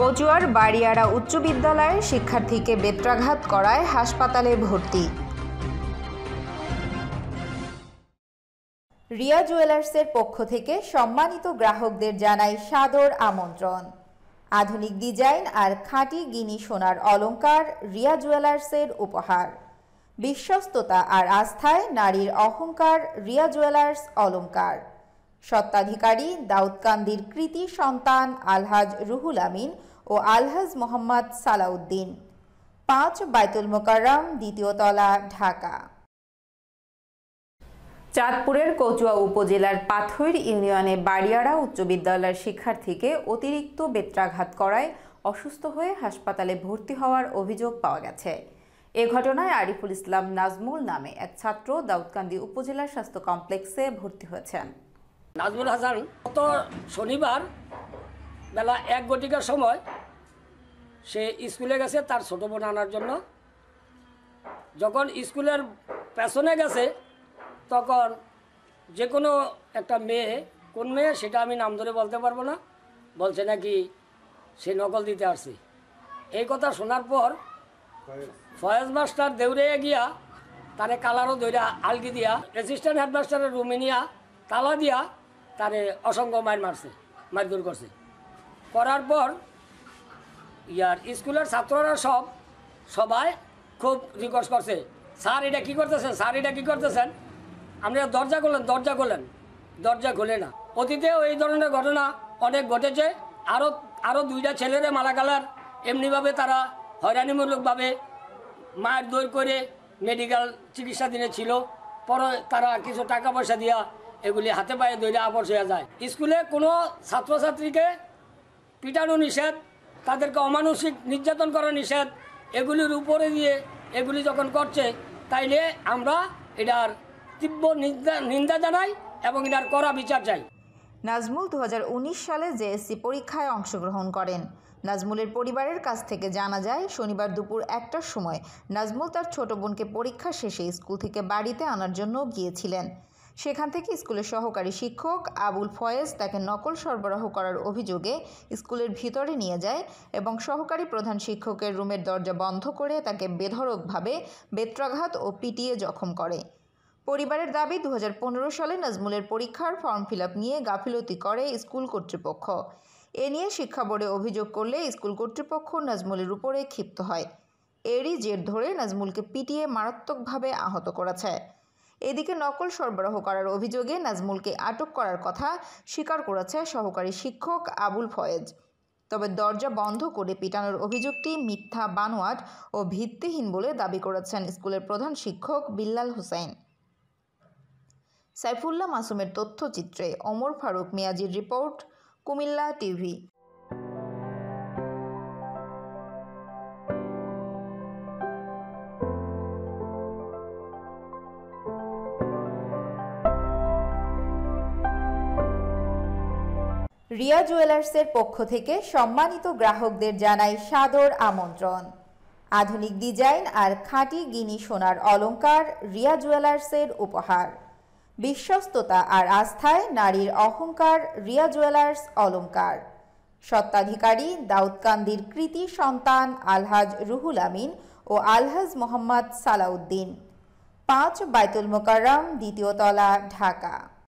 কচুয়ার বাড়িয়াড়া উচ্চ বিদ্যালয়ের শিক্ষার্থীকে বেত্রাঘাত করায় হাসপাতালে ভর্তি। রিয়া জুয়েলার্সের পক্ষ থেকে সম্মানিত গ্রাহকদের জানাই সাদর আমন্ত্রণ। আধুনিক ডিজাইন আর খাঁটি গিনি সোনার অলংকার রিয়া জুয়েলার্সের উপহার। বিশ্বস্ততা আর আস্থায় নারীর অহংকার রিয়া জুয়েলার্স অলংকার। স্বত্বাধিকারী দাউদকান্দির কৃতি সন্তান আলহাজ রুহুল আমিন ও আলহাজ মোহাম্মদ সালাউদ্দিন। পাঁচ বাইতুল মোকাররম, দ্বিতীয় তলা, ঢাকা। চাঁদপুরের কচুয়া উপজেলার পাথর ইউনিয়নে বাড়িয়াড়া উচ্চ বিদ্যালয়ের শিক্ষার্থীকে অতিরিক্ত বেত্রাঘাত করায় অসুস্থ হয়ে হাসপাতালে ভর্তি হওয়ার অভিযোগ পাওয়া গেছে। এ ঘটনায় আরিফুল ইসলাম নাজমুল নামে এক ছাত্র দাউদকান্দি উপজেলা স্বাস্থ্য কমপ্লেক্সে ভর্তি হয়েছেন। নাজমুল হাসান, গত শনিবার বেলা এক ঘটিকার সময় সে স্কুলে গেছে তার ছোটো বোন আনার জন্য। যখন স্কুলের পেছনে গেছে, তখন যে কোনো একটা মেয়ে, কোন মেয়ে সেটা আমি নাম ধরে বলতে পারব না, বলছে নাকি সে নকল দিতে আসছে। এই কথা শোনার পর ফয়েজ মাস্টার দেউরে গিয়া তারে কালারও দইরা আলগি দিয়া অ্যাসিস্ট্যান্ট হেডমাস্টারের রুমে নিয়া তালা দিয়া তারে অসংখ্য মার মারছে, মারধর করছে। করার পর ইয়ার স্কুলের ছাত্ররা সব, সবাই খুব রিকোয়েস্ট করছে, স্যার, এটা কী করতেছেন? স্যার, এটা কী করতেছেন? আপনারা দরজা করলেন দরজা করলেন দরজা খুলে না। অতীতেও এই ধরনের ঘটনা অনেক ঘটেছে। আরও আরও দুইটা ছেলেরে মালাকালার এমনিভাবে তারা হয়রানিমূলকভাবে মায়ের দই করে মেডিকেল চিকিৎসা দিনে ছিল। পরে তারা কিছু টাকা পয়সা দিয়া এগুলি হাতে পায়ে দইলে আপস হয়ে যায়। স্কুলে কোনো ছাত্রছাত্রীকে পিটানো নিষেধ, তাদেরকে অমানসিক নির্যাতন করা নিষেধ, এগুলির উপরে দিয়ে এগুলি যখন করছে, তাইলে আমরা এটার তীব্র নিন্দা জানাই এবং এটার করা বিচার চাই। নাজমুল দু হাজার উনিশ সালে জেএসসি পরীক্ষায় অংশগ্রহণ করেন। নাজমুলের পরিবারের কাছ থেকে জানা যায়, শনিবার দুপুর একটার সময় নাজমুল তার ছোট বোনকে পরীক্ষা শেষে স্কুল থেকে বাড়িতে আনার জন্য গিয়েছিলেন। সেখান থেকে স্কুলের সহকারী শিক্ষক আবুল ফয়েজ তাকে নকল সরবরাহ করার অভিযোগে স্কুলের ভিতরে নিয়ে যায় এবং সহকারী প্রধান শিক্ষকের রুমের দরজা বন্ধ করে তাকে বেধড়কভাবে বেত্রাঘাত ও পিটিয়ে জখম করে। পরিবারের দাবি দু হাজার পনেরো সালে নাজমুলের পরীক্ষার ফর্ম ফিল নিয়ে গাফিলতি করে স্কুল কর্তৃপক্ষ। এ নিয়ে শিক্ষা বোর্ডে অভিযোগ করলে স্কুল কর্তৃপক্ষ নাজমুলের উপরে ক্ষিপ্ত হয়। এরই জের ধরে নাজমুলকে পিটিয়ে মারাত্মকভাবে আহত করেছে। এদিকে নকল সরবরাহ করার অভিযোগে নাজমুলকে আটক করার কথা স্বীকার করেছে সহকারী শিক্ষক আবুল ফয়েজ। তবে দরজা বন্ধ করে পিটানোর অভিযোগটি মিথ্যা, বানোয়াট ও ভিত্তিহীন বলে দাবি করেছেন স্কুলের প্রধান শিক্ষক বিল্লাল হুসাইন সাইফুল্লাহ মাসুমের তথ্যচিত্রে অমর ফারুক মিয়াজির রিপোর্ট, কুমিল্লা টিভি। রিয়া জুয়েলার্সের পক্ষ থেকে সম্মানিত গ্রাহকদের জানাই সাদর আমন্ত্রণ। আধুনিক ডিজাইন আর খাঁটি গিনি সোনার অলংকার রিয়া জুয়েলার্সের উপহার। বিশ্বস্ততা আর আস্থায় নারীর অহংকার রিয়া জুয়েলার্স অলংকার। স্বত্বাধিকারী দাউদকান্দির কৃতি সন্তান আলহাজ রুহুল আমিন ও আলহাজ মোহাম্মদ সালাউদ্দিন। পাঁচ বাইতুল মোকাররম, দ্বিতীয় তলা, ঢাকা।